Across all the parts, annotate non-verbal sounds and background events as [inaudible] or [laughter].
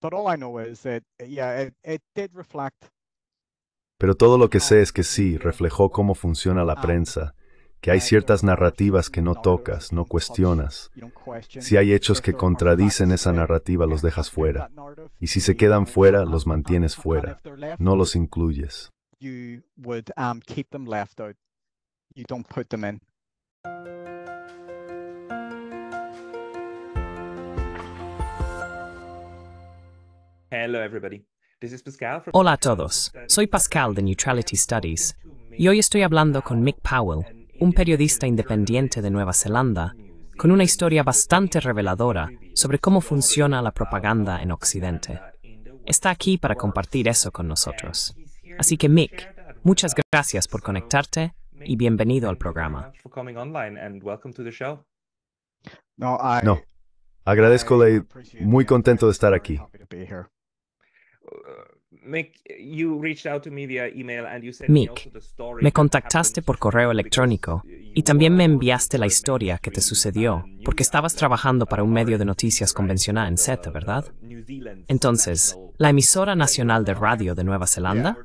but all I know is that, yeah, it, it did reflect Pero todo lo que sé es que sí, reflejó cómo funciona la prensa, que hay ciertas narrativas que no tocas, no cuestionas. Si hay hechos que contradicen esa narrativa, los dejas fuera. Y si se quedan fuera, los mantienes fuera. No los incluyes. Hello, everybody. This is Pascal from Hola a todos, soy Pascal de Neutrality Studies y hoy estoy hablando con Mick Powell, un periodista independiente de Nueva Zelanda, con una historia bastante reveladora sobre cómo funciona la propaganda en Occidente. Está aquí para compartir eso con nosotros. Así que Mick, muchas gracias por conectarte y bienvenido al programa. No. Agradezco la... Muy contento de estar aquí. happy to be here. Uh, Mick, me contactaste por correo electrónico y también me enviaste la historia que te sucedió uh, porque estabas trabajando para un uh, medio de noticias right, convencional en Z, ¿verdad? New Zealand's Entonces, ¿la emisora nacional de radio de Nueva Zelanda?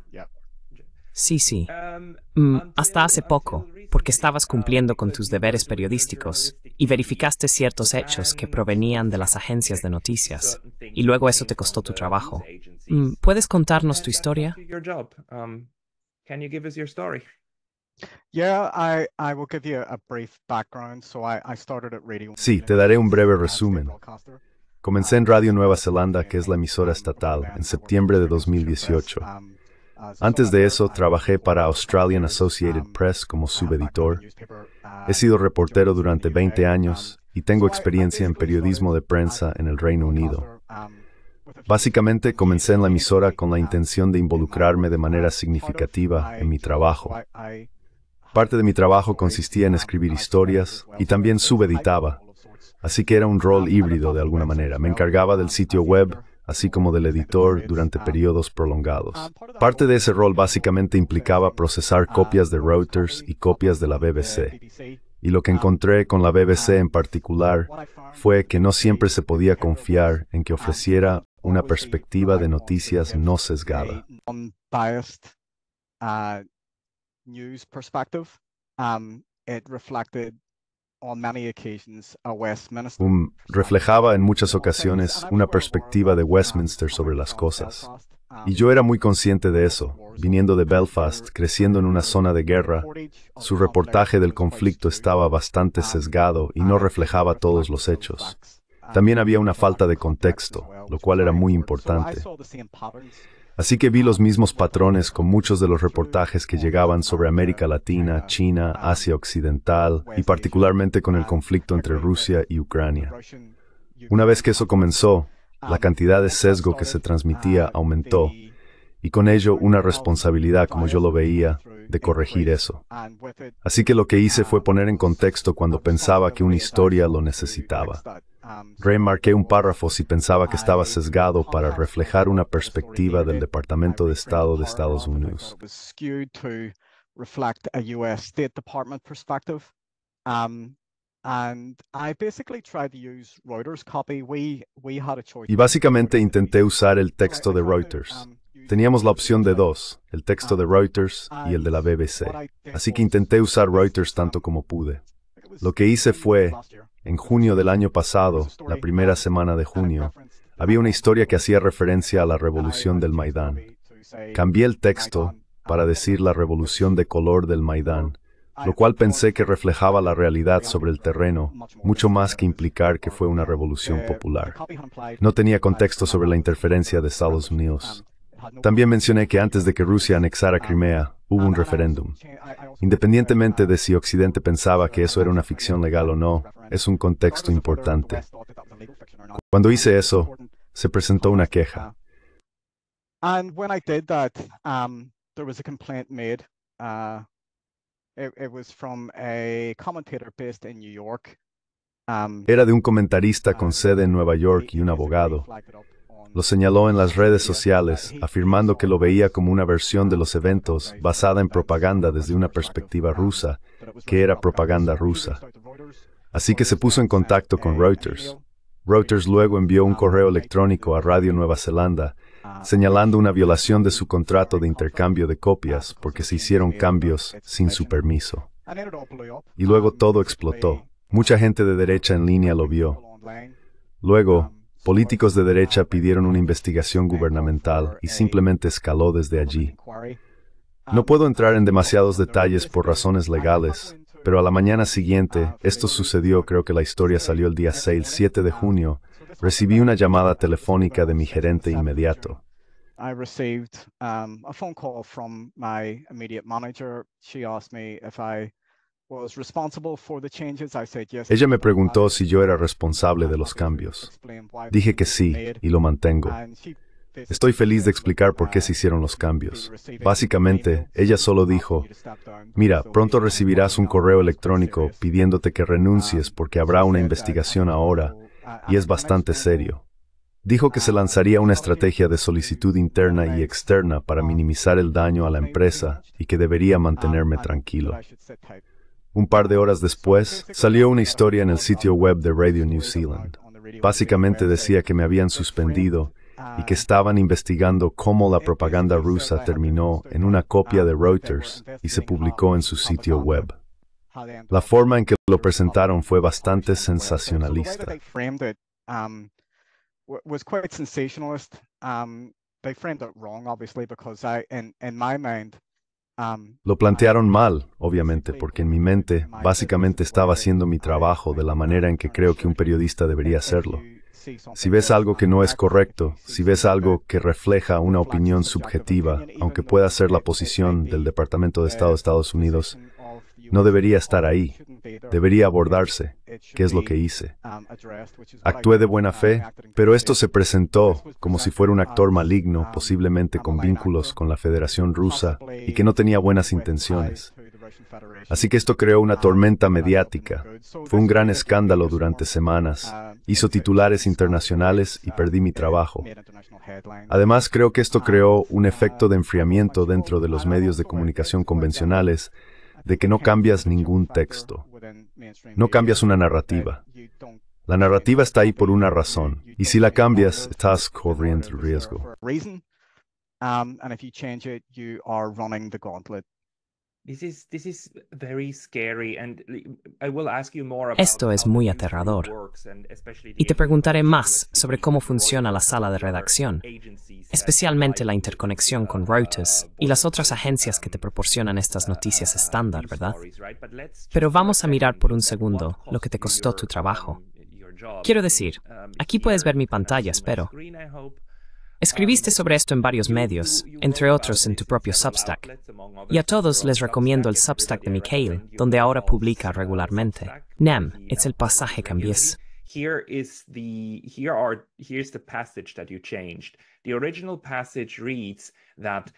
Sí, sí. Um, Mm, hasta hace poco, porque estabas uh, cumpliendo con tus deberes periodísticos y verificaste ciertos hechos que provenían de las agencias de noticias, y luego eso te costó tu trabajo. Mm, ¿Puedes contarnos tu historia? Um, can you give us your story? Yeah, I, I will give you a brief background. So I, I started at Radio. Sí, te daré un breve resumen. Comencé en Radio Nueva Zelanda, que es la emisora estatal, en septiembre de 2018. Um, as a Antes de sub-editor, eso, trabajé para for Australian years, Associated um, Press como I have background in subeditor. newspaper, uh, He sido reportero journalism in durante the 20 UK, años um, y tengo experiencia en periodismo de prensa en el Reino Unido. broadcaster, um, with a few Básicamente comencé en la emisora con la intención de involucrarme de manera significativa en mi trabajo. Parte de mi trabajo consistía en escribir historias y también subeditaba, así que era un rol híbrido de alguna manera. Me encargaba del sitio web, así como del editor durante periodos prolongados. Parte de ese rol básicamente implicaba procesar copias de Reuters y copias de la BBC. Y lo que encontré con la BBC en particular fue que no siempre se podía confiar en que ofreciera una perspectiva de noticias no sesgada. uh, news perspective. Um, it reflected on many occasions a Westminster. Um, reflejaba en muchas ocasiones una perspectiva de Westminster sobre las cosas. Y yo era muy consciente de eso. Viniendo de Belfast, creciendo en una zona de guerra, su reportaje del conflicto estaba bastante sesgado y no reflejaba todos los hechos. También había una falta de contexto, lo cual era muy importante. Así que vi los mismos patrones con muchos de los reportajes que llegaban sobre América Latina, China, Asia Occidental y particularmente con el conflicto entre Rusia y Ucrania. Una vez que eso comenzó, la cantidad de sesgo que se transmitía aumentó y con ello una responsabilidad, como yo lo veía, de corregir eso. Así que lo que hice fue poner en contexto cuando pensaba que una historia lo necesitaba. Remarqué un párrafo si pensaba que estaba sesgado para reflejar una perspectiva del Departamento de Estado de Estados Unidos. Um. Y básicamente intenté usar el texto de Reuters. Teníamos la opción de dos, el texto de Reuters y el de la BBC. Así que intenté usar Reuters tanto como pude. Lo que hice fue, en junio del año pasado, la primera semana de junio, había una historia que hacía referencia a la revolución del Maidán. Cambié el texto para decir la revolución de color del Maidán, lo cual pensé que reflejaba la realidad sobre el terreno, mucho más que implicar que fue una revolución popular. No tenía contexto sobre la interferencia de Estados Unidos. También mencioné que antes de que Rusia anexara Crimea, hubo un referéndum. Independientemente de si Occidente pensaba que eso era una ficción legal o no, es un contexto importante. Cuando hice eso, se presentó una queja. Uh, Era de un comentarista con sede en Nueva York y un abogado. Lo señaló en las redes sociales, afirmando que lo veía como una versión de los eventos basada en propaganda desde una perspectiva rusa, que era propaganda rusa. Así que se puso en contacto con Reuters. Reuters luego envió un correo electrónico a Radio Nueva Zelanda señalando una violación de su contrato de intercambio de copias porque se hicieron cambios sin su permiso. Y luego todo explotó. Mucha gente de derecha en línea lo vio. Luego, políticos de derecha pidieron una investigación gubernamental y simplemente escaló desde allí. No puedo entrar en demasiados detalles por razones legales, pero a la mañana siguiente, esto sucedió, creo que la historia salió el día 6, 7 de junio, recibí una llamada telefónica de mi gerente inmediato. Um, me Ella me preguntó si yo era responsable de los cambios. Dije que sí, y lo mantengo. Estoy feliz de explicar por qué se hicieron los cambios. Básicamente, ella solo dijo, mira, pronto recibirás un correo electrónico pidiéndote que renuncies porque habrá una investigación ahora y es bastante serio. Dijo que se lanzaría una estrategia de solicitud interna y externa para minimizar el daño a la empresa y que debería mantenerme tranquilo. Un par de horas después, salió una historia en el sitio web de Radio New Zealand. Básicamente decía que me habían suspendido y que estaban investigando cómo la propaganda rusa terminó en una copia de Reuters y se publicó en su sitio web. La forma en que lo presentaron fue bastante sensacionalista. Lo plantearon mal, obviamente, porque en mi mente básicamente estaba haciendo mi trabajo de la manera en que creo que un periodista debería hacerlo. Si ves algo que no es correcto, si ves algo que refleja una opinión subjetiva, aunque pueda ser la posición del Departamento de Estado de Estados Unidos, no debería estar ahí. Debería abordarse, ¿Qué es lo que hice. Actué de buena fe, pero esto se presentó como si fuera un actor maligno, posiblemente con vínculos con la Federación Rusa y que no tenía buenas intenciones. Así que esto creó una tormenta mediática. Fue un gran escándalo durante semanas. Hizo titulares internacionales y perdí mi trabajo. Además, creo que esto creó un efecto de enfriamiento dentro de los medios de comunicación convencionales de que no cambias ningún texto. No cambias una narrativa. La narrativa está ahí por una razón, y si la cambias, estás corriendo riesgo. Esto es muy aterrador. Y te preguntaré más sobre cómo funciona la sala de redacción, especialmente la interconexión con Reuters y las otras agencias que te proporcionan estas noticias estándar, ¿verdad? Pero vamos a mirar por un segundo lo que te costó tu trabajo. Quiero decir, aquí puedes ver mi pantalla, espero. Escribiste sobre esto en varios medios, entre otros en tu propio Substack. Y a todos les recomiendo el Substack de Mikhail, donde ahora publica regularmente. Nem, es el pasaje que cambies. Here is the here are here's the passage that you changed. The original passage reads that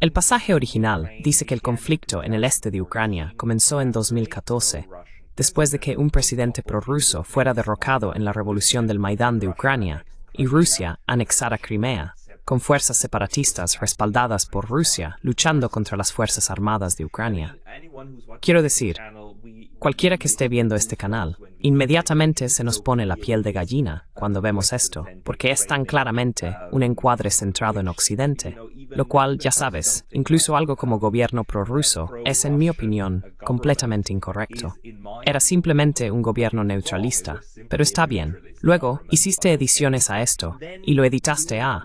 el pasaje original dice que el conflicto en el este de Ucrania comenzó en 2014, después de que un presidente prorruso fuera derrocado en la revolución del Maidán de Ucrania y Rusia anexara Crimea, con fuerzas separatistas respaldadas por Rusia luchando contra las Fuerzas Armadas de Ucrania. Quiero decir, cualquiera que esté viendo este canal, inmediatamente se nos pone la piel de gallina cuando vemos esto, porque es tan claramente un encuadre centrado en Occidente, lo cual, ya sabes, incluso algo como gobierno prorruso, es, en mi opinión, completamente incorrecto. Era simplemente un gobierno neutralista, pero está bien. Luego, hiciste ediciones a esto, y lo editaste a...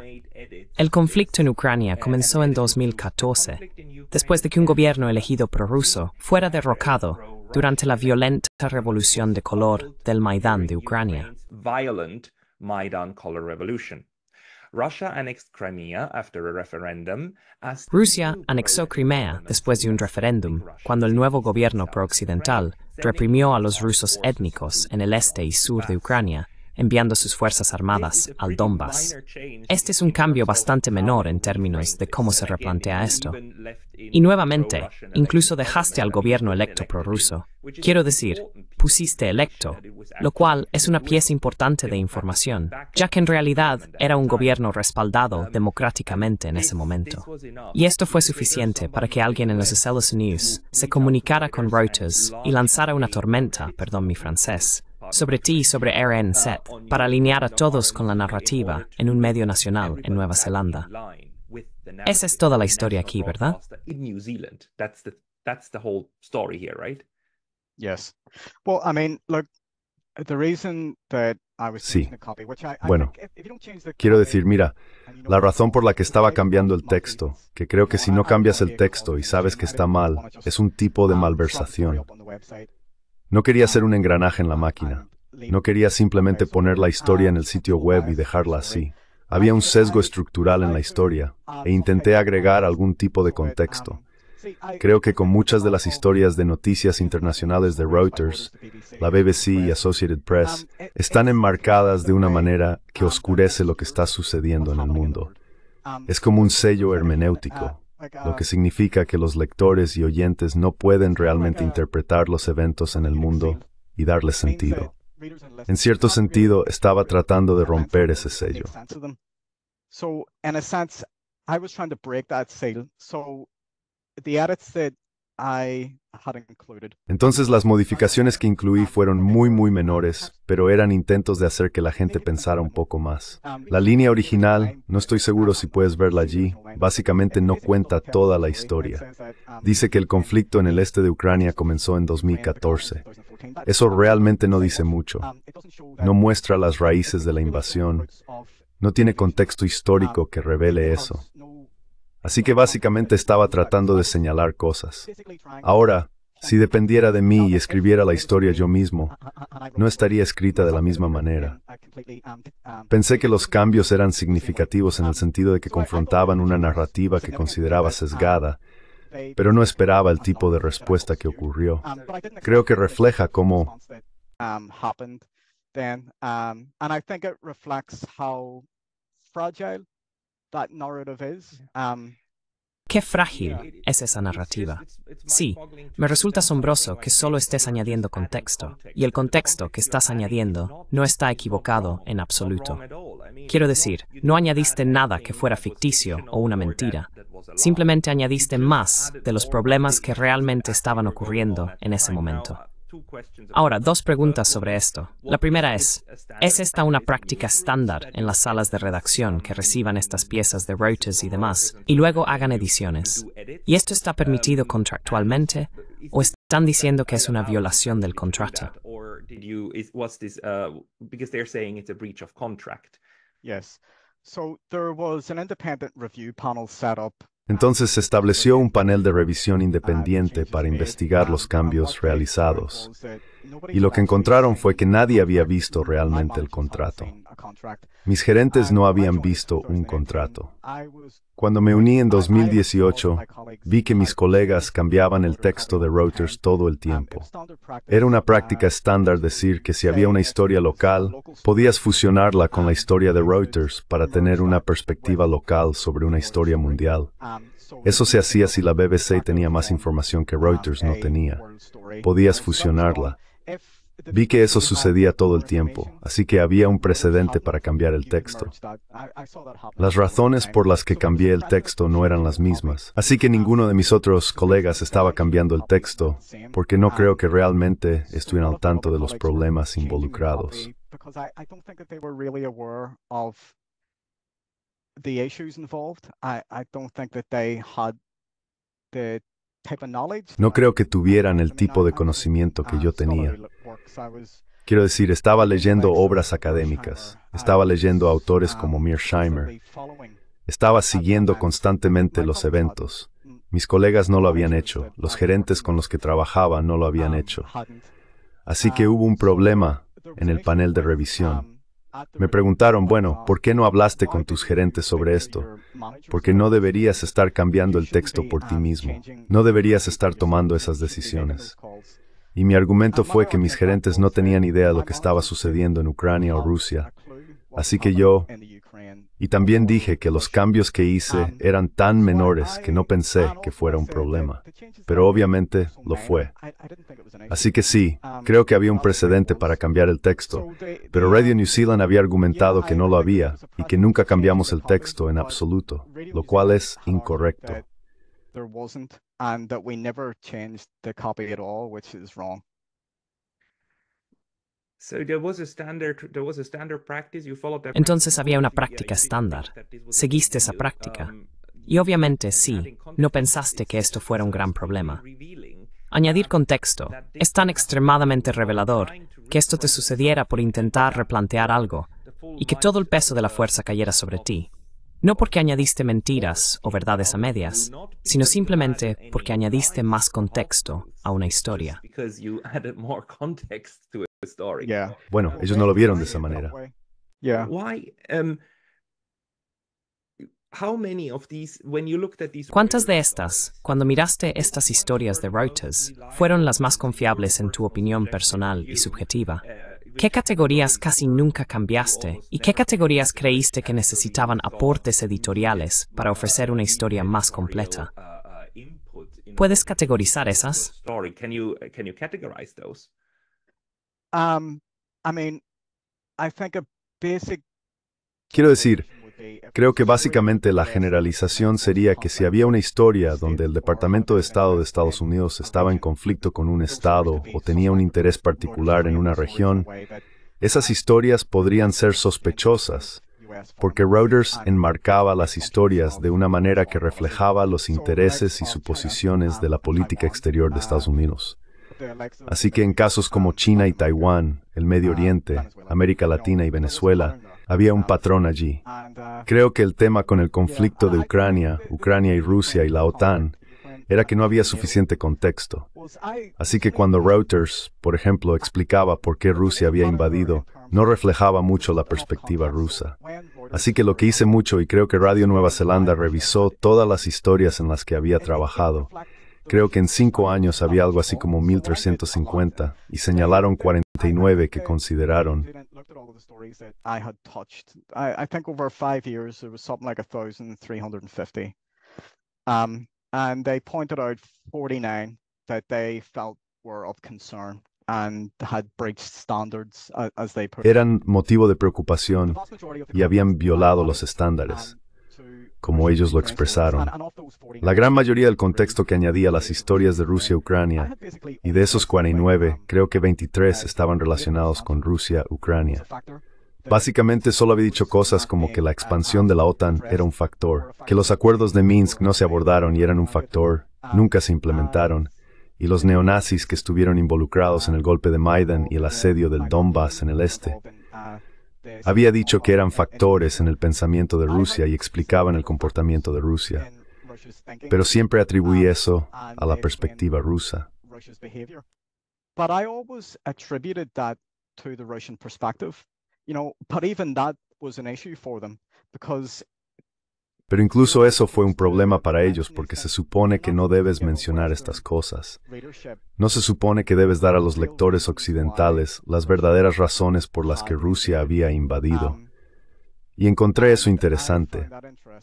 El conflicto en Ucrania comenzó en 2014, después de que un gobierno elegido prorruso fuera derrocado durante la violenta revolución de color del Maidán de Ucrania. Rusia anexó Crimea después de un referéndum, cuando el nuevo gobierno pro-occidental reprimió a los rusos étnicos en el este y sur de Ucrania enviando sus fuerzas armadas al Donbass. Este es un cambio bastante menor en términos de cómo se replantea esto. Y nuevamente, incluso dejaste al gobierno electo prorruso. Quiero decir, pusiste electo, lo cual es una pieza importante de información, ya que en realidad era un gobierno respaldado democráticamente en ese momento. Y esto fue suficiente para que alguien en los Estados News se comunicara con Reuters y lanzara una tormenta, perdón mi francés, sobre ti y sobre RNZ para alinear a todos con la narrativa en un medio nacional en Nueva Zelanda. Esa es toda la historia aquí, ¿verdad? That's the whole story here, right? Yes. Well, I mean, look, the reason that I was Sí. changing the copy, which I, I Bueno, Quiero decir, mira, la razón por la que estaba cambiando el texto, que creo que si no cambias el texto y sabes que está mal, es un tipo de malversación. No quería ser un engranaje en la máquina. No quería simplemente poner la historia en el sitio web y dejarla así. Había un sesgo estructural en la historia e intenté agregar algún tipo de contexto. Creo que con muchas de las historias de noticias internacionales de Reuters, la BBC y Associated Press están enmarcadas de una manera que oscurece lo que está sucediendo en el mundo. Es como un sello hermenéutico, lo que significa que los lectores y oyentes no pueden realmente interpretar los eventos en el mundo y darles sentido. En cierto sentido, estaba tratando de romper ese sello. So, in a sense, I was trying to break that seal. So, the edits that I. Entonces las modificaciones que incluí fueron muy muy menores, pero eran intentos de hacer que la gente pensara un poco más. La línea original, no estoy seguro si puedes verla allí, básicamente no cuenta toda la historia. Dice que el conflicto en el este de Ucrania comenzó en 2014. Eso realmente no dice mucho. No muestra las raíces de la invasión. No tiene contexto histórico que revele eso. Así que básicamente estaba tratando de señalar cosas. Ahora, si dependiera de mí y escribiera la historia yo mismo, no estaría escrita de la misma manera. Pensé que los cambios eran significativos en el sentido de que confrontaban una narrativa que consideraba sesgada, pero no esperaba el tipo de respuesta que ocurrió. Creo que refleja cómo Qué frágil es esa narrativa. Sí, me resulta asombroso que solo estés añadiendo contexto, y el contexto que estás añadiendo no está equivocado en absoluto. Quiero decir, no añadiste nada que fuera ficticio o una mentira. Simplemente añadiste más de los problemas que realmente estaban ocurriendo en ese momento. Ahora, dos preguntas sobre esto. La primera es, ¿es esta una práctica estándar en las salas de redacción que reciban estas piezas de Reuters y demás y luego hagan ediciones? ¿Y esto está permitido contractualmente o están diciendo que es una violación del contrato? Or did you is was this because they're saying it's a breach of contract? yes. So there was an independent review panel set up. Entonces se estableció un panel de revisión independiente para investigar los cambios realizados. Y lo que encontraron fue que nadie había visto realmente el contrato. Mis gerentes no habían visto un contrato. Cuando me uní en 2018, vi que mis colegas cambiaban el texto de Reuters todo el tiempo. Era una práctica estándar decir que si había una historia local, podías fusionarla con la historia de Reuters para tener una perspectiva local sobre una historia mundial. Eso se hacía si la BBC tenía más información que Reuters no tenía. Podías fusionarla. Vi que eso sucedía todo el tiempo, así que había un precedente para cambiar el texto. Las razones por las que cambié el texto no eran las mismas, así que ninguno de mis otros colegas estaba cambiando el texto, porque no creo que realmente estuvieran al tanto de los problemas involucrados. No creo que tuvieran el tipo de conocimiento que yo tenía. Quiero decir, estaba leyendo obras académicas, estaba leyendo autores como Mearsheimer, estaba siguiendo constantemente los eventos. Mis colegas no lo habían hecho, los gerentes con los que trabajaba no lo habían hecho. Así que hubo un problema en el panel de revisión. Me preguntaron, bueno, ¿por qué no hablaste con tus gerentes sobre esto? Porque no deberías estar cambiando el texto por ti mismo. No deberías estar tomando esas decisiones. Y mi argumento fue que mis gerentes no tenían idea de lo que estaba sucediendo en Ucrania o Rusia. Así que yo... Y también dije que los cambios que hice eran tan menores que no pensé que fuera un problema. Pero obviamente lo fue. Así que sí, creo que había un precedente para cambiar el texto, pero Radio New Zealand había argumentado que no lo había y que nunca cambiamos el texto en absoluto, lo cual es incorrecto. There wasn't, and that we never changed the copy at all, which is wrong. Entonces había una práctica estándar. Seguiste esa práctica. Y obviamente sí, no pensaste que esto fuera un gran problema. Añadir contexto es tan extremadamente revelador que esto te sucediera por intentar replantear algo y que todo el peso de la fuerza cayera sobre ti. No porque añadiste mentiras o verdades a medias, sino simplemente porque añadiste más contexto a una historia. [laughs] Bueno, ellos no lo vieron de esa manera. ¿Cuántas de estas, cuando miraste estas historias de Reuters, fueron las más confiables en tu opinión personal y subjetiva? ¿Qué categorías casi nunca cambiaste y qué categorías creíste que necesitaban aportes editoriales para ofrecer una historia más completa? ¿Puedes categorizar esas? Quiero decir, creo que básicamente la generalización sería que si había una historia donde el Departamento de Estado de Estados Unidos estaba en conflicto con un Estado o tenía un interés particular en una región, esas historias podrían ser sospechosas, porque Reuters enmarcaba las historias de una manera que reflejaba los intereses y suposiciones de la política exterior de Estados Unidos. Así que en casos como China y Taiwán, el Medio Oriente, América Latina y Venezuela, había un patrón allí. Creo que el tema con el conflicto de Ucrania, Ucrania y Rusia y la OTAN, era que no había suficiente contexto. Así que cuando Reuters, por ejemplo, explicaba por qué Rusia había invadido, no reflejaba mucho la perspectiva rusa. Así que lo que hice mucho, y creo que Radio Nueva Zelanda revisó todas las historias en las que había trabajado, Creo que en cinco años había algo así como 1350 y señalaron 49 que consideraron. I think over five years there was something like 1,350. And they pointed out 49 that they felt were of concern and had breached standards as they Eran motivo de preocupación y habían violado los estándares como ellos lo expresaron. La gran mayoría del contexto que añadía las historias de Rusia-Ucrania, y de esos 49, creo que 23 estaban relacionados con Rusia-Ucrania. Básicamente solo había dicho cosas como que la expansión de la OTAN era un factor, que los acuerdos de Minsk no se abordaron y eran un factor, nunca se implementaron, y los neonazis que estuvieron involucrados en el golpe de Maidan y el asedio del Donbass en el este. Había dicho que eran factores en el pensamiento de Rusia y explicaban el comportamiento de Rusia, pero siempre atribuí eso a la perspectiva rusa. Pero incluso eso fue un problema para ellos porque se supone que no debes mencionar estas cosas. No se supone que debes dar a los lectores occidentales las verdaderas razones por las que Rusia había invadido. Y encontré eso interesante.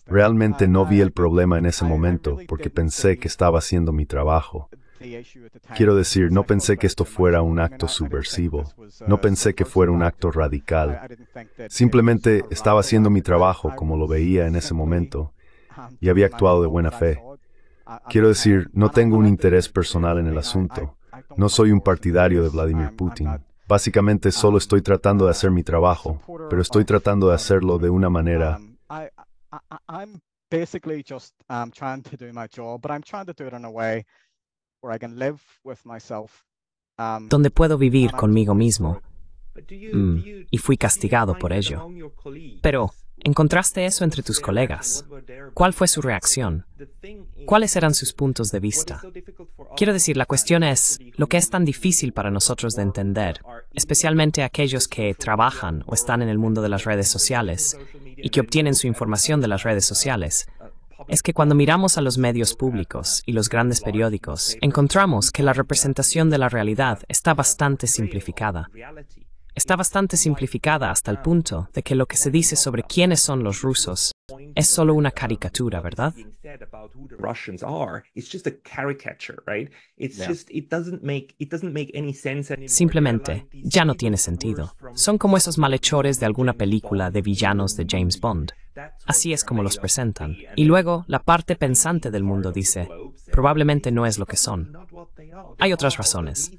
Realmente no vi el problema en ese momento porque pensé que estaba haciendo mi trabajo. Quiero decir, no pensé que esto fuera un acto subversivo, no pensé que fuera un acto radical. Simplemente estaba haciendo mi trabajo como lo veía en ese momento y había actuado de buena fe. Quiero decir, no tengo un interés personal en el asunto. No soy un partidario de Vladimir Putin. Básicamente solo estoy tratando de hacer mi trabajo, pero estoy tratando de hacerlo de una manera donde puedo vivir conmigo mismo. Mm, y fui castigado por ello. Pero, ¿encontraste eso entre tus colegas? ¿Cuál fue su reacción? ¿Cuáles eran sus puntos de vista? Quiero decir, la cuestión es lo que es tan difícil para nosotros de entender, especialmente aquellos que trabajan o están en el mundo de las redes sociales y que obtienen su información de las redes sociales, es que cuando miramos a los medios públicos y los grandes periódicos, encontramos que la representación de la realidad está bastante simplificada. Está bastante simplificada hasta el punto de que lo que se dice sobre quiénes son los rusos es solo una caricatura, ¿verdad? Simplemente ya no tiene sentido. Son como esos malhechores de alguna película de villanos de James Bond. Así es como los presentan. Y luego la parte pensante del mundo dice, probablemente no es lo que son. Hay otras razones.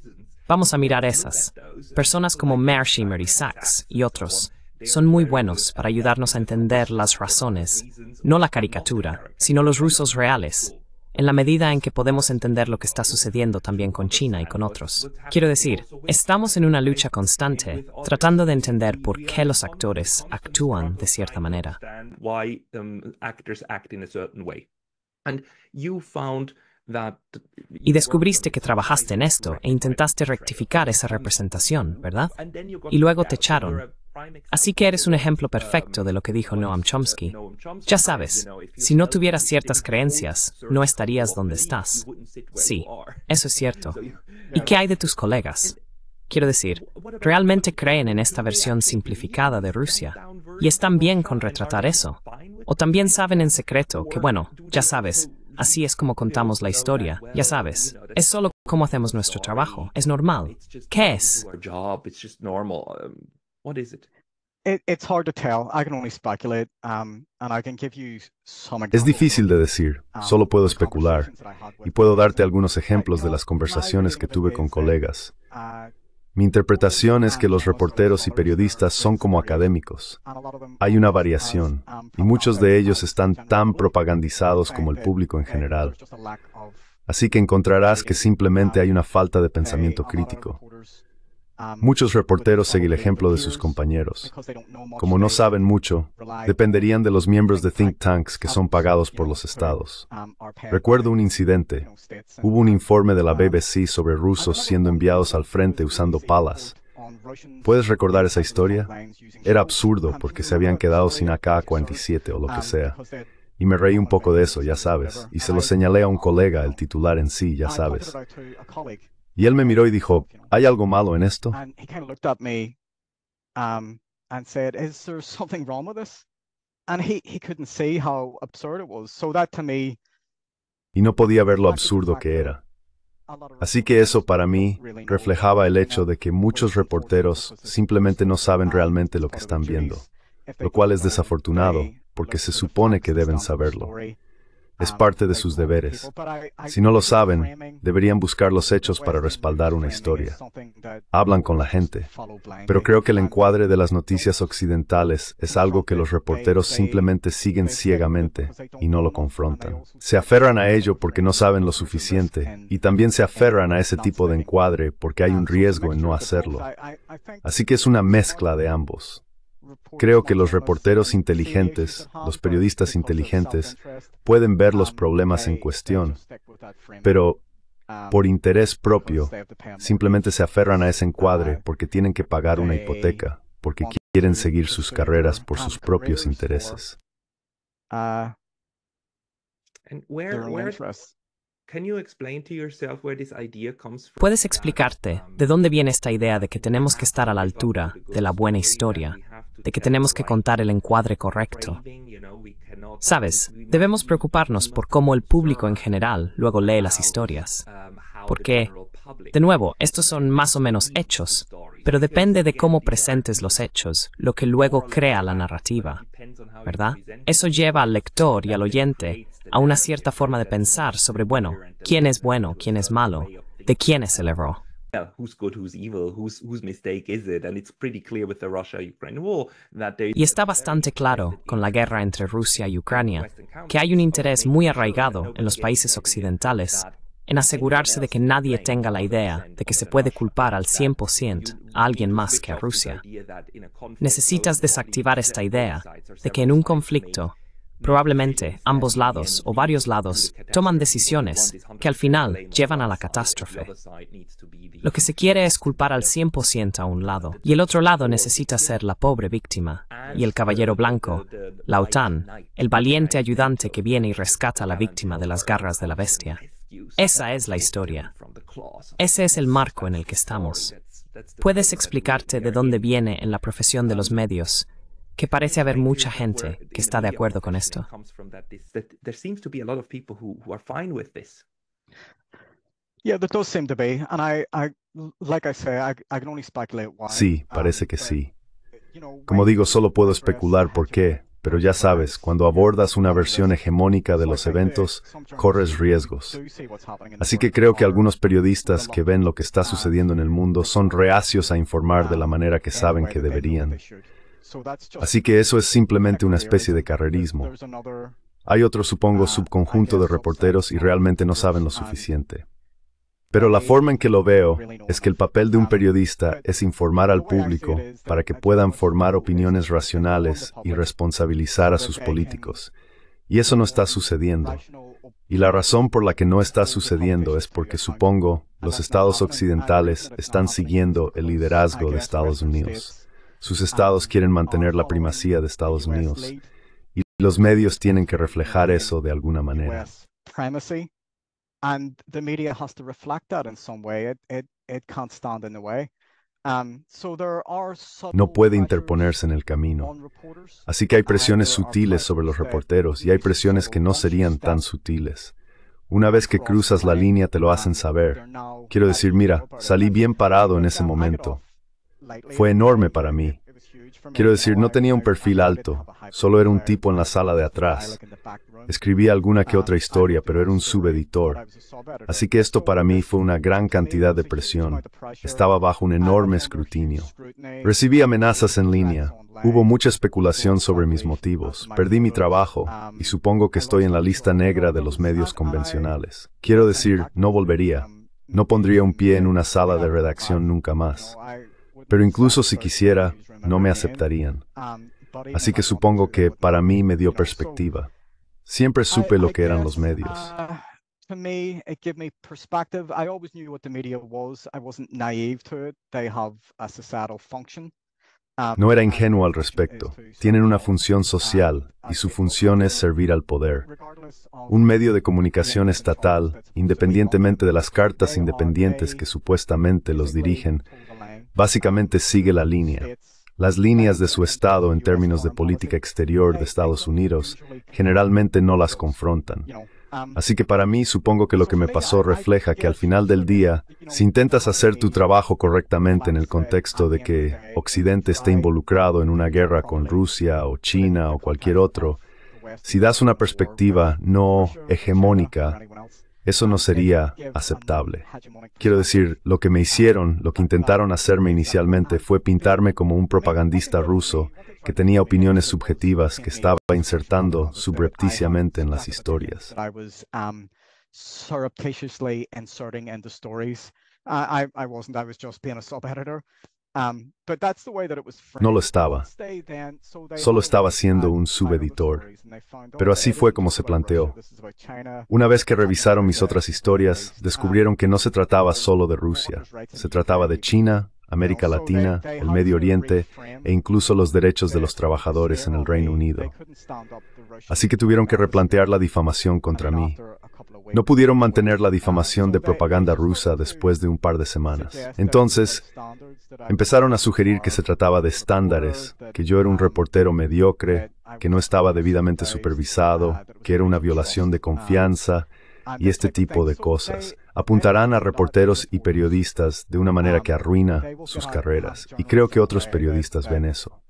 Vamos a mirar esas. Personas como Mearsheimer y Sachs y otros son muy buenos para ayudarnos a entender las razones, no la caricatura, sino los rusos reales, en la medida en que podemos entender lo que está sucediendo también con China y con otros. Quiero decir, estamos en una lucha constante tratando de entender por qué los actores actúan de cierta manera. Y descubriste que trabajaste en esto e intentaste rectificar esa representación, ¿verdad? Y luego te echaron. Así que eres un ejemplo perfecto de lo que dijo Noam Chomsky. Ya sabes, si no tuvieras ciertas creencias, no estarías donde estás. Sí, eso es cierto. [laughs] ¿Y qué hay de tus colegas? Quiero decir, ¿realmente creen en esta versión simplificada de Rusia? ¿Y están bien con retratar eso? ¿O también saben en secreto que, bueno, ya sabes, así es como contamos la historia, ya sabes, es solo como hacemos nuestro trabajo, es normal. ¿Qué es? What is it? It, it's hard to tell. I can only speculate, um, and I can give you some Es difícil de decir, um, solo puedo especular, y puedo darte algunos ejemplos de las conversaciones que tuve con colegas. Uh, Mi interpretación es que los reporteros y periodistas son como académicos. Hay una variación, um, y muchos de ellos están tan propagandizados como el público en general. Así que encontrarás que simplemente hay una falta de pensamiento crítico. Muchos reporteros siguen el ejemplo de sus compañeros. Como no saben mucho, dependerían de los miembros de think tanks que son pagados por los estados. Recuerdo un incidente. Hubo un informe de la BBC sobre rusos siendo enviados al frente usando palas. ¿Puedes recordar esa historia? Era absurdo porque se habían quedado sin AK-47 o lo que sea. Y me reí un poco de eso, ya sabes, y se lo señalé a un colega, el titular en sí, ya sabes. Y él me miró y dijo, ¿hay algo malo en esto? Y no podía ver lo absurdo que era. Así que eso para mí reflejaba el hecho de que muchos reporteros simplemente no saben realmente lo que están viendo, lo cual es desafortunado porque se supone que deben saberlo. Es parte de sus deberes. Si no lo saben, deberían buscar los hechos para respaldar una historia. Hablan con la gente. Pero creo que el encuadre de las noticias occidentales es algo que los reporteros simplemente siguen ciegamente y no lo confrontan. Se aferran a ello porque no saben lo suficiente y también se aferran a ese tipo de encuadre porque hay un riesgo en no hacerlo. Así que es una mezcla de ambos. Creo que los reporteros inteligentes, los periodistas inteligentes, pueden ver los problemas en cuestión, pero por interés propio, simplemente se aferran a ese encuadre porque tienen que pagar una hipoteca, porque quieren seguir sus carreras por sus propios intereses. ¿Puedes explicarte de dónde viene esta idea de que tenemos que estar a la altura de la buena historia de que tenemos que contar el encuadre correcto. Sabes, debemos preocuparnos por cómo el público en general luego lee las historias. Porque, de nuevo, estos son más o menos hechos, pero depende de cómo presentes los hechos, lo que luego crea la narrativa. ¿Verdad? Eso lleva al lector y al oyente a una cierta forma de pensar sobre, bueno, quién es bueno, quién es malo, de quién es el error. Y está bastante claro con la guerra entre Rusia y Ucrania que hay un interés muy arraigado en los países occidentales en asegurarse de que nadie tenga la idea de que se puede culpar al 100% a alguien más que a Rusia. Necesitas desactivar esta idea de que en un conflicto Probablemente ambos lados o varios lados toman decisiones que al final llevan a la catástrofe. Lo que se quiere es culpar al 100% a un lado, y el otro lado necesita ser la pobre víctima, y el caballero blanco, la OTAN, el valiente ayudante que viene y rescata a la víctima de las garras de la bestia. Esa es la historia. Ese es el marco en el que estamos. ¿Puedes explicarte de dónde viene en la profesión de los medios que parece haber mucha gente que está de acuerdo con esto. Sí, parece que sí. Como digo, solo puedo especular por qué, pero ya sabes, cuando abordas una versión hegemónica de los eventos, corres riesgos. Así que creo que algunos periodistas que ven lo que está sucediendo en el mundo son reacios a informar de la manera que saben que deberían. Así que eso es simplemente una especie de carrerismo. Hay otro, supongo, subconjunto de reporteros y realmente no saben lo suficiente. Pero la forma en que lo veo es que el papel de un periodista es informar al público para que puedan formar opiniones racionales y responsabilizar a sus políticos. Y eso no está sucediendo. Y la razón por la que no está sucediendo es porque supongo los estados occidentales están siguiendo el liderazgo de Estados Unidos. Sus estados quieren mantener la primacía de Estados Unidos. Y los medios tienen que reflejar eso de alguna manera and the media has to reflect that in some way. It, it, it can't stand in the way. So there are no puede interponerse en el camino. Así que hay presiones sutiles sobre los reporteros y hay presiones que no serían tan sutiles. Una vez que cruzas la línea te lo hacen saber. Quiero decir, mira, salí bien parado en ese momento. Fue enorme para mí. Quiero decir, no tenía un perfil alto, solo era un tipo en la sala de atrás. Escribía alguna que otra historia, pero era un subeditor. Así que esto para mí fue una gran cantidad de presión. Estaba bajo un enorme escrutinio. Recibí amenazas en línea. Hubo mucha especulación sobre mis motivos. Perdí mi trabajo y supongo que estoy en la lista negra de los medios convencionales. Quiero decir, no volvería. No pondría un pie en una sala de redacción nunca más. Pero incluso si quisiera, no me aceptarían. Así que supongo que para mí me dio perspectiva. Siempre supe lo que eran los medios. To me, it gave me perspective. I always knew what the media was. I wasn't naive to it. They have a societal function. Um, no era ingenuo al respecto. Tienen una función social y su función es servir al poder. Un medio de comunicación estatal, independientemente de las cartas independientes que supuestamente los dirigen, básicamente sigue la línea las líneas de su Estado en términos de política exterior de Estados Unidos generalmente no las confrontan. Así que para mí supongo que lo que me pasó refleja que al final del día, si intentas hacer tu trabajo correctamente en el contexto de que Occidente esté involucrado en una guerra con Rusia o China o cualquier otro, si das una perspectiva no hegemónica, eso no sería aceptable. Quiero decir, lo que me hicieron, lo que intentaron hacerme inicialmente fue pintarme como un propagandista ruso que tenía opiniones subjetivas que estaba insertando subrepticiamente en las historias. No lo estaba. Solo estaba siendo un subeditor. Pero así fue como se planteó. Una vez que revisaron mis otras historias, descubrieron que no se trataba solo de Rusia. Se trataba de China, América Latina, el Medio Oriente e incluso los derechos de los trabajadores en el Reino Unido. Así que tuvieron que replantear la difamación contra mí. No pudieron mantener la difamación de propaganda rusa después de un par de semanas. Entonces, empezaron a sugerir que se trataba de estándares, que yo era un reportero mediocre, que no estaba debidamente supervisado, que era una violación de confianza y este tipo de cosas. Apuntarán a reporteros y periodistas de una manera que arruina sus carreras. Y creo que otros periodistas ven eso.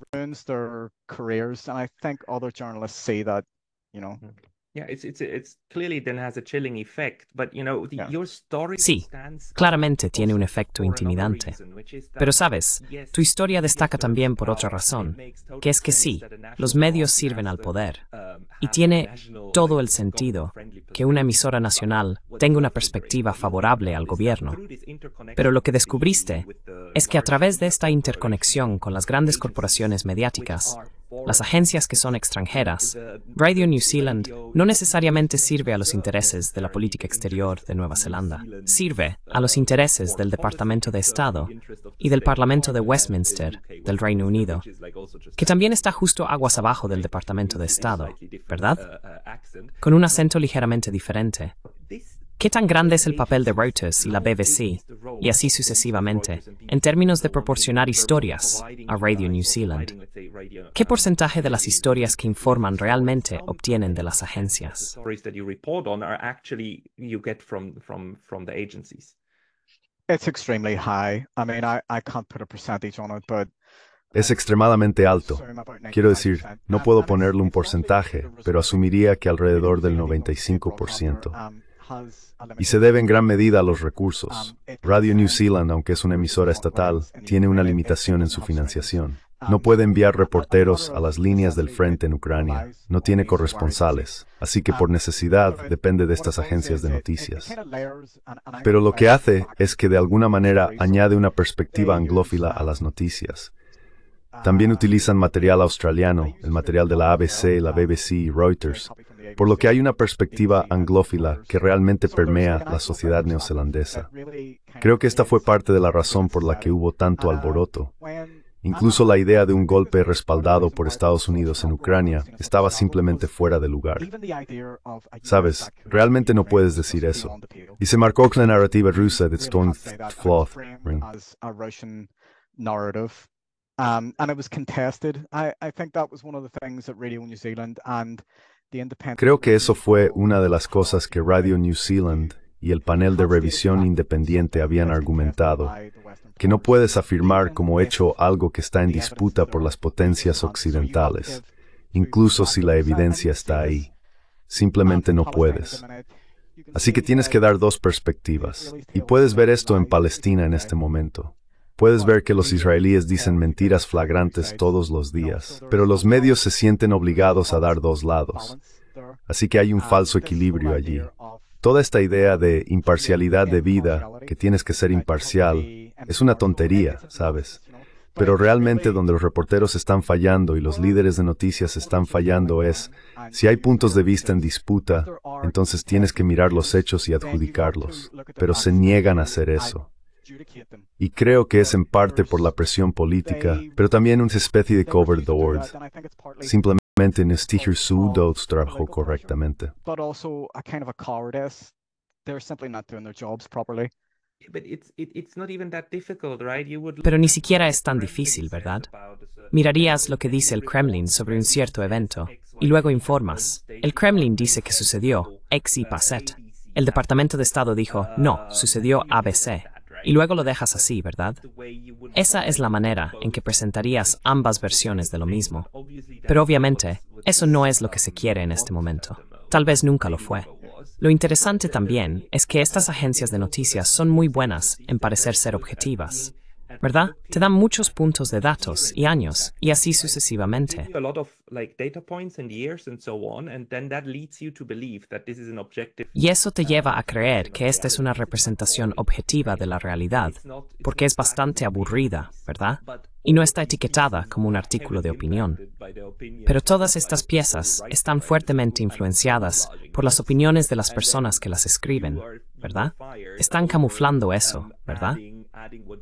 Sí, claramente tiene un efecto intimidante. Pero sabes, tu historia destaca también por otra razón, que es que sí, los medios sirven al poder. Y tiene todo el sentido que una emisora nacional tenga una perspectiva favorable al gobierno. Pero lo que descubriste es que a través de esta interconexión con las grandes corporaciones mediáticas, las agencias que son extranjeras, Radio New Zealand no necesariamente sirve a los intereses de la política exterior de Nueva Zelanda, sirve a los intereses del Departamento de Estado y del Parlamento de Westminster del Reino Unido, que también está justo aguas abajo del Departamento de Estado, ¿verdad? Con un acento ligeramente diferente. ¿Qué tan grande es el papel de Reuters y la BBC, y así sucesivamente, en términos de proporcionar historias a Radio New Zealand? ¿Qué porcentaje de las historias que informan realmente obtienen de las agencias? It's extremely high. I mean, I, I can't put a percentage on it, but Es extremadamente alto. Quiero decir, no puedo ponerle un porcentaje, pero asumiría que alrededor del 95%. Y se debe en gran medida a los recursos. Radio New Zealand, aunque es una emisora estatal, tiene una limitación en su financiación. No puede enviar reporteros a las líneas del frente en Ucrania. No tiene corresponsales. Así que por necesidad depende de estas agencias de noticias. Pero lo que hace es que de alguna manera añade una perspectiva anglófila a las noticias. También utilizan material australiano, el material de la ABC, la BBC y Reuters, por lo que hay una perspectiva anglófila que realmente permea la sociedad neozelandesa. Creo que esta fue parte de la razón por la que hubo tanto alboroto. Incluso la idea de un golpe respaldado por Estados Unidos en Ucrania estaba simplemente fuera de lugar. Sabes, realmente no puedes decir eso. Y se marcó con la narrativa rusa de Ring. Um, and it was contested. I, I think that was one of the things that Radio New Zealand. Creo que eso fue una de las cosas que Radio New Zealand y el panel de revisión independiente habían argumentado, que no puedes afirmar como hecho algo que está en disputa por las potencias occidentales, incluso si la evidencia está ahí. Simplemente no puedes. Así que tienes que dar dos perspectivas, y puedes ver esto en Palestina en este momento. Puedes ver que los israelíes dicen mentiras flagrantes todos los días, pero los medios se sienten obligados a dar dos lados. Así que hay un falso equilibrio allí. Toda esta idea de imparcialidad de vida, que tienes que ser imparcial, es una tontería, ¿sabes? Pero realmente donde los reporteros están fallando y los líderes de noticias están fallando es, si hay puntos de vista en disputa, entonces tienes que mirar los hechos y adjudicarlos. Pero se niegan a hacer eso. Y creo que es en parte por la presión política, pero también una especie de cover doors. Simplemente Nestihir su trabajó correctamente. Pero ni siquiera es tan difícil, ¿verdad? Mirarías lo que dice el Kremlin sobre un cierto evento y luego informas. El Kremlin dice que sucedió X y Passet. El Departamento de Estado dijo, no, sucedió ABC y luego lo dejas así, ¿verdad? Esa es la manera en que presentarías ambas versiones de lo mismo. Pero obviamente, eso no es lo que se quiere en este momento. Tal vez nunca lo fue. Lo interesante también es que estas agencias de noticias son muy buenas en parecer ser objetivas. ¿Verdad? Te dan muchos puntos de datos y años y así sucesivamente. Y eso te lleva a creer que esta es una representación objetiva de la realidad, porque es bastante aburrida, ¿verdad? Y no está etiquetada como un artículo de opinión. Pero todas estas piezas están fuertemente influenciadas por las opiniones de las personas que las escriben, ¿verdad? Están camuflando eso, ¿verdad?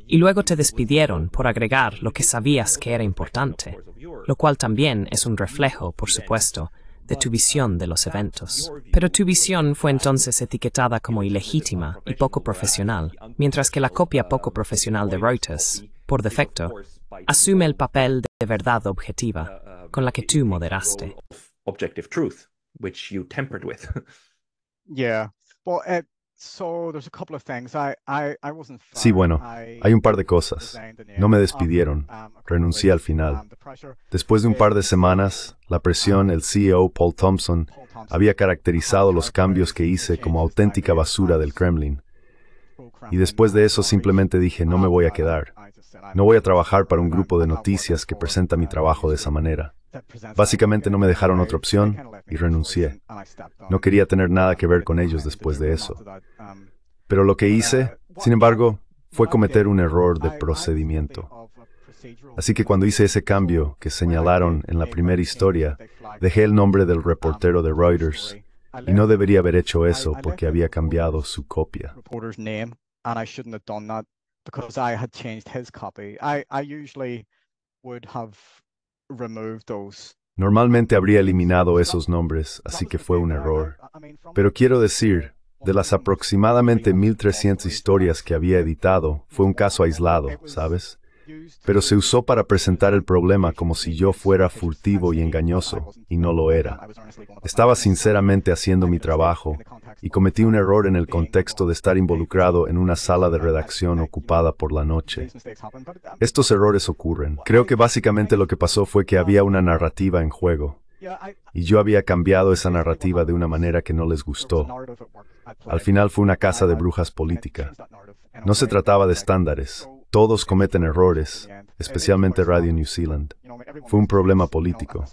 Y luego te despidieron por agregar lo que sabías que era importante, lo cual también es un reflejo, por supuesto, de tu visión de los eventos. Pero tu visión fue entonces etiquetada como ilegítima y poco profesional, mientras que la copia poco profesional de Reuters, por defecto, asume el papel de verdad objetiva, con la que tú moderaste. [laughs] Sí, bueno, hay un par de cosas. No me despidieron, um, renuncié al final. Um, Después de un par de semanas, la presión, el CEO Paul Thompson había caracterizado los cambios que hice como auténtica basura del Kremlin. Y después de eso simplemente dije, no me voy a quedar. No voy a trabajar para un grupo de noticias que presenta mi trabajo de esa manera. Básicamente no me dejaron otra opción y renuncié. No quería tener nada que ver con ellos después de eso. Pero lo que hice, sin embargo, fue cometer un error de procedimiento. Así que cuando hice ese cambio que señalaron en la primera historia, dejé el nombre del reportero de Reuters y no debería haber hecho eso porque había cambiado su copia. Normalmente habría eliminado esos nombres, así que fue un error. Pero quiero decir, de las aproximadamente 1300 historias que había editado, fue un caso aislado, ¿sabes? Pero se usó para presentar el problema como si yo fuera furtivo y engañoso, y no lo era. Estaba sinceramente haciendo mi trabajo, y cometí un error en el contexto de estar involucrado en una sala de redacción ocupada por la noche. Estos errores ocurren. Creo que básicamente lo que pasó fue que había una narrativa en juego. Y yo había cambiado esa narrativa de una manera que no les gustó. Al final fue una casa de brujas política. No se trataba de estándares. Todos cometen errores, especialmente Radio New Zealand. Fue un problema político.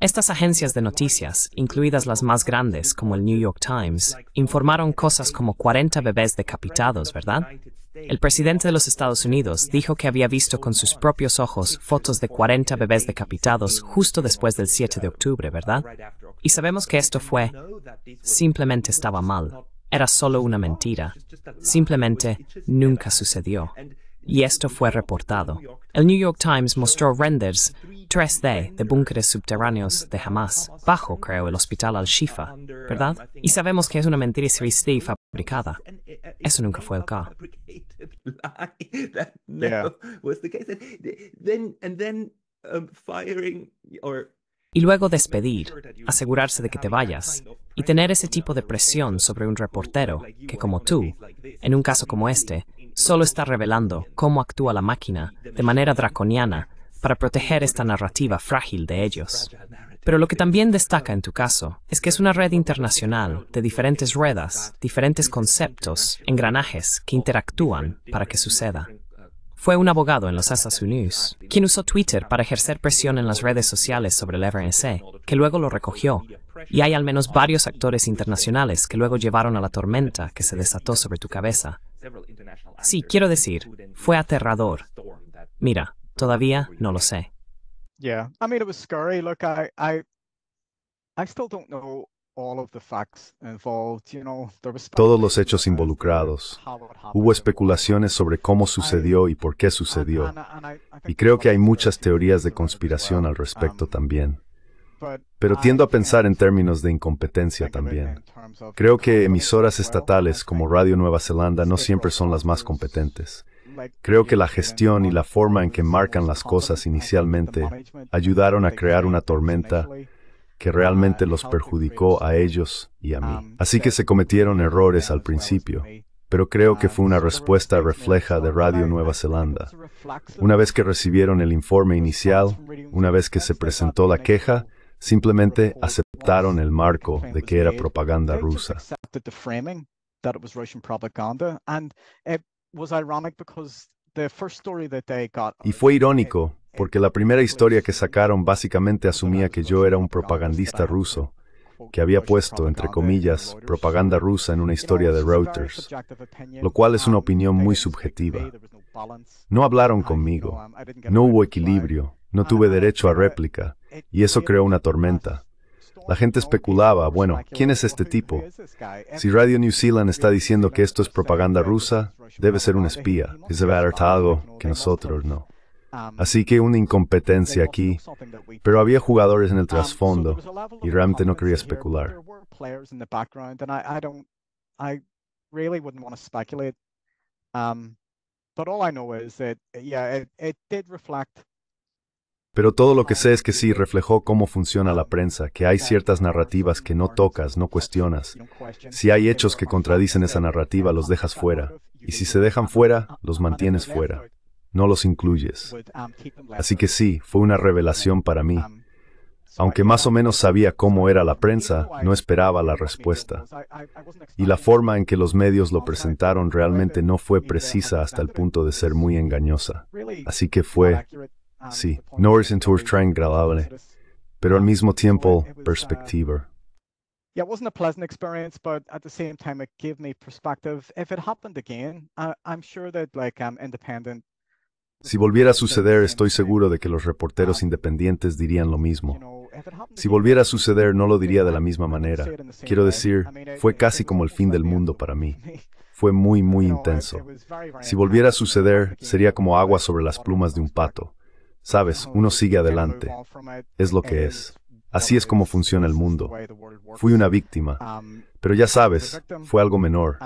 Estas agencias de noticias, incluidas las más grandes como el New York Times, informaron cosas como 40 bebés decapitados, ¿verdad? El presidente de los Estados Unidos dijo que había visto con sus propios ojos fotos de 40 bebés decapitados justo después del 7 de octubre, ¿verdad? Y sabemos que esto fue... simplemente estaba mal. Era solo una mentira. Simplemente nunca sucedió y esto fue reportado. El New York Times mostró renders 3D de búnkeres subterráneos de Hamas, bajo, creo, el hospital Al-Shifa, ¿verdad? Y sabemos que es una mentira y fabricada. Eso nunca fue el caso. Y luego despedir, asegurarse de que te vayas, y tener ese tipo de presión sobre un reportero que, como tú, en un caso como este, solo está revelando cómo actúa la máquina de manera draconiana para proteger esta narrativa frágil de ellos. Pero lo que también destaca en tu caso es que es una red internacional de diferentes ruedas, diferentes conceptos, engranajes que interactúan para que suceda. Fue un abogado en los Estados Unidos quien usó Twitter para ejercer presión en las redes sociales sobre el RNC, que luego lo recogió, y hay al menos varios actores internacionales que luego llevaron a la tormenta que se desató sobre tu cabeza, Sí, quiero decir, fue aterrador. Mira, todavía no lo sé. Yeah, I mean it was scary. Look, I I I still don't know all of the facts involved, you know. There was Todos los hechos involucrados. Hubo especulaciones sobre cómo sucedió y por qué sucedió. Y creo que hay muchas teorías de conspiración al respecto también. Pero tiendo a pensar en términos de incompetencia también. Creo que emisoras estatales como Radio Nueva Zelanda no siempre son las más competentes. Creo que la gestión y la forma en que marcan las cosas inicialmente ayudaron a crear una tormenta que realmente los perjudicó a ellos y a mí. Así que se cometieron errores al principio, pero creo que fue una respuesta refleja de Radio Nueva Zelanda. Una vez que recibieron el informe inicial, una vez que se presentó la queja, Simplemente aceptaron el marco de que era propaganda rusa. Y fue irónico, porque la primera historia que sacaron básicamente asumía que yo era un propagandista ruso, que había puesto, entre comillas, propaganda rusa en una historia de Reuters, lo cual es una opinión muy subjetiva. No hablaron conmigo, no hubo equilibrio, no tuve derecho a réplica, y eso creó una tormenta. La gente especulaba, bueno, ¿quién es este tipo? Si Radio New Zealand está diciendo que esto es propaganda rusa, debe ser un espía. Es de algo que nosotros no. Así que una incompetencia aquí, pero había jugadores en el trasfondo y realmente no quería especular. Pero todo lo que sé es que sí reflejó cómo funciona la prensa, que hay ciertas narrativas que no tocas, no cuestionas. Si hay hechos que contradicen esa narrativa, los dejas fuera. Y si se dejan fuera, los mantienes fuera. No los incluyes. Así que sí, fue una revelación para mí. Aunque más o menos sabía cómo era la prensa, no esperaba la respuesta. Y la forma en que los medios lo presentaron realmente no fue precisa hasta el punto de ser muy engañosa. Así que fue Sí, no es un agradable, pero al mismo tiempo perspectiva. Yeah, it wasn't a pleasant experience, but at the same time, it gave me perspective. If it happened again, I, I'm sure that like um, independent. Si volviera a suceder, estoy seguro de que los reporteros independientes dirían lo mismo. Si volviera a suceder, no lo diría de la misma manera. Quiero decir, fue casi como el fin del mundo para mí. [laughs] Fue muy, muy intenso. Si volviera a suceder, sería como agua sobre las plumas de un pato. Sabes, uno sigue adelante. Es lo que es. Así es como funciona el mundo. Fui una víctima. Pero ya sabes, fue algo menor.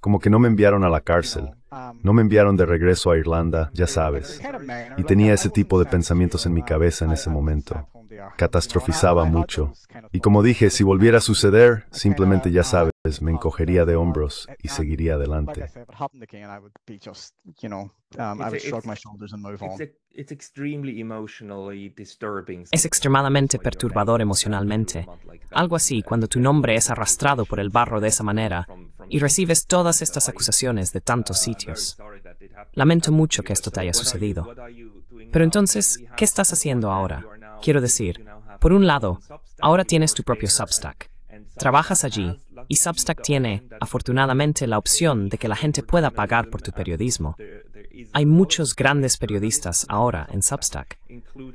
Como que no me enviaron a la cárcel. No me enviaron de regreso a Irlanda, ya sabes. Y tenía ese tipo de pensamientos en mi cabeza en ese momento. Catastrofizaba mucho. Y como dije, si volviera a suceder, simplemente ya sabes, me encogería de hombros y seguiría adelante. Es extremadamente perturbador emocionalmente. Algo así cuando tu nombre es arrastrado por el barro de esa manera y recibes todas estas acusaciones de tantos sitios. Lamento mucho que esto te haya sucedido. Pero entonces, ¿qué estás haciendo ahora? Quiero decir, por un lado, ahora tienes tu propio Substack. Trabajas allí y Substack tiene, afortunadamente, la opción de que la gente pueda pagar por tu periodismo. Hay muchos grandes periodistas ahora en Substack,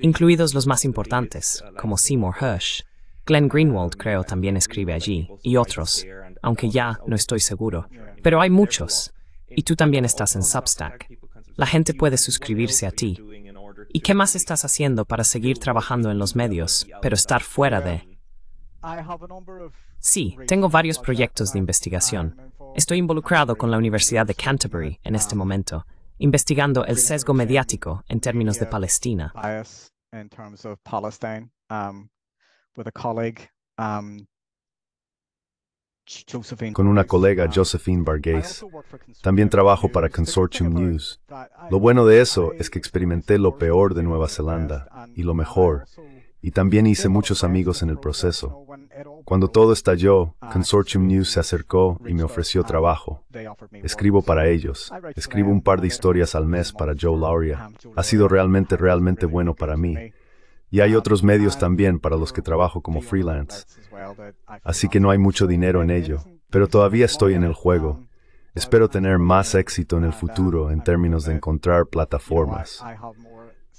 incluidos los más importantes, como Seymour Hersh. Glenn Greenwald creo también escribe allí, y otros, aunque ya no estoy seguro. Pero hay muchos, y tú también estás en Substack. La gente puede suscribirse a ti. ¿Y qué más estás haciendo para seguir trabajando en los medios, pero estar fuera de... Sí, tengo varios proyectos de investigación. Estoy involucrado con la Universidad de Canterbury en este momento, investigando el sesgo mediático en términos de Palestina. Con una colega, Josephine Bargués. También trabajo para Consortium News. Lo bueno de eso es que experimenté lo peor de Nueva Zelanda y lo mejor, y también hice muchos amigos en el proceso. Cuando todo estalló, Consortium News se acercó y me ofreció trabajo. Escribo para ellos. Escribo un par de historias al mes para Joe Lauria. Ha sido realmente, realmente bueno para mí. Y hay otros medios también para los que trabajo como freelance. Así que no hay mucho dinero en ello, pero todavía estoy en el juego. Espero tener más éxito en el futuro en términos de encontrar plataformas.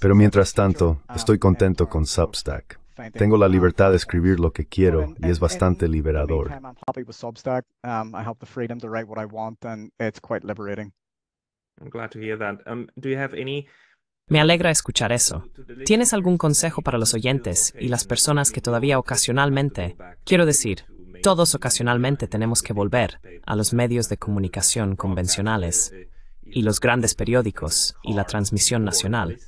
Pero mientras tanto, estoy contento con Substack. Tengo la libertad de escribir lo que quiero y es bastante liberador. Me alegra escuchar eso. ¿Tienes algún consejo para los oyentes y las personas que todavía ocasionalmente, quiero decir, todos ocasionalmente tenemos que volver a los medios de comunicación convencionales y los grandes periódicos y la transmisión nacional?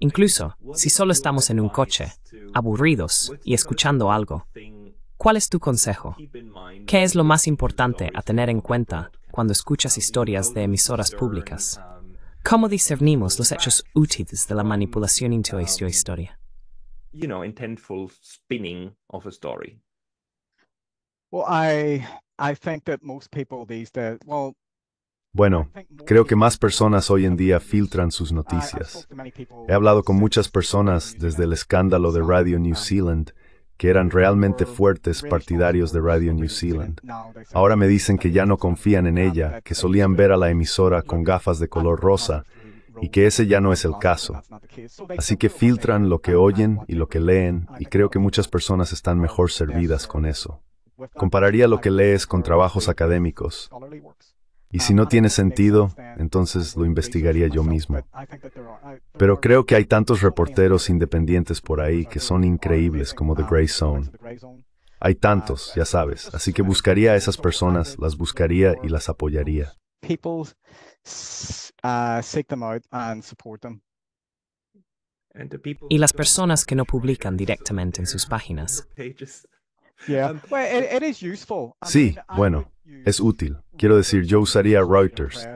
Incluso si solo estamos en un coche, aburridos y escuchando algo. ¿Cuál es tu consejo? ¿Qué es lo más importante a tener en cuenta cuando escuchas historias de emisoras públicas? ¿Cómo discernimos los hechos útiles de la manipulación into tu historia? You know, intentful spinning of a story. Well, I I think that most people these days, well, bueno, creo que más personas hoy en día filtran sus noticias. He hablado con muchas personas desde el escándalo de Radio New Zealand que eran realmente fuertes partidarios de Radio New Zealand. Ahora me dicen que ya no confían en ella, que solían ver a la emisora con gafas de color rosa y que ese ya no es el caso. Así que filtran lo que oyen y lo que leen y creo que muchas personas están mejor servidas con eso. Compararía lo que lees con trabajos académicos. Y si no tiene sentido, entonces lo investigaría yo mismo. Pero creo que hay tantos reporteros independientes por ahí que son increíbles como The Grey Zone. Hay tantos, ya sabes, así que buscaría a esas personas, las buscaría y las apoyaría. Y las personas que no publican directamente en sus páginas. [laughs] Sí, bueno, es útil. Quiero decir, yo usaría Reuters,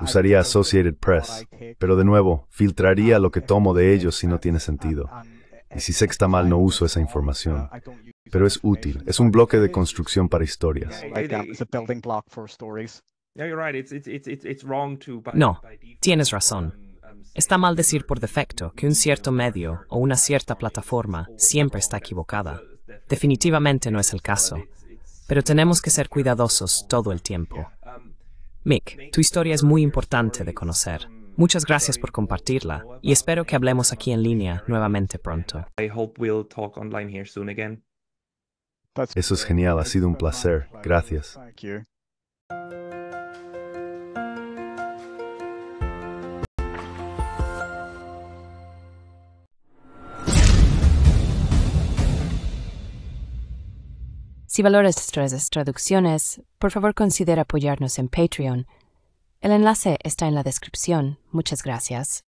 usaría Associated Press, pero de nuevo, filtraría lo que tomo de ellos si no tiene sentido. Y si sé que está mal, no uso esa información. Pero es útil, es un bloque de construcción para historias. No, tienes razón. Está mal decir por defecto que un cierto medio o una cierta plataforma siempre está equivocada. Definitivamente no es el caso pero tenemos que ser cuidadosos todo el tiempo. Mick, tu historia es muy importante de conocer. Muchas gracias por compartirla y espero que hablemos aquí en línea nuevamente pronto. Eso es genial, ha sido un placer. Gracias. Si valoras nuestras traducciones, por favor considera apoyarnos en Patreon. El enlace está en la descripción. Muchas gracias.